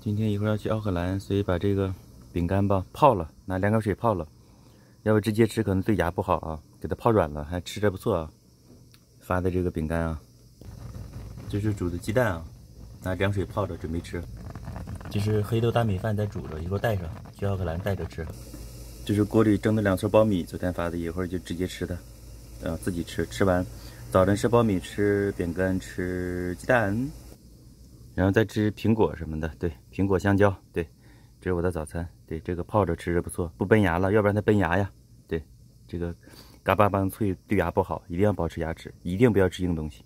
今天一会儿要去奥克兰，所以把这个饼干吧泡了，拿凉开水泡了。要不直接吃可能对牙不好啊，给它泡软了，还吃着不错啊。发的这个饼干啊，这是煮的鸡蛋啊，拿凉水泡着准备吃。这是黑豆大米饭在煮着，一会儿带上去奥克兰带着吃。这是锅里蒸的两撮苞米，昨天发的，一会儿就直接吃的，啊，自己吃。吃完，早晨吃苞米，吃饼干，吃鸡蛋，然后再吃苹果什么的。对，苹果、香蕉，对，这是我的早餐。对，这个泡着吃着不错，不崩牙了，要不然它崩牙呀。对，这个。嘎巴邦脆对牙不好，一定要保持牙齿，一定不要吃硬东西。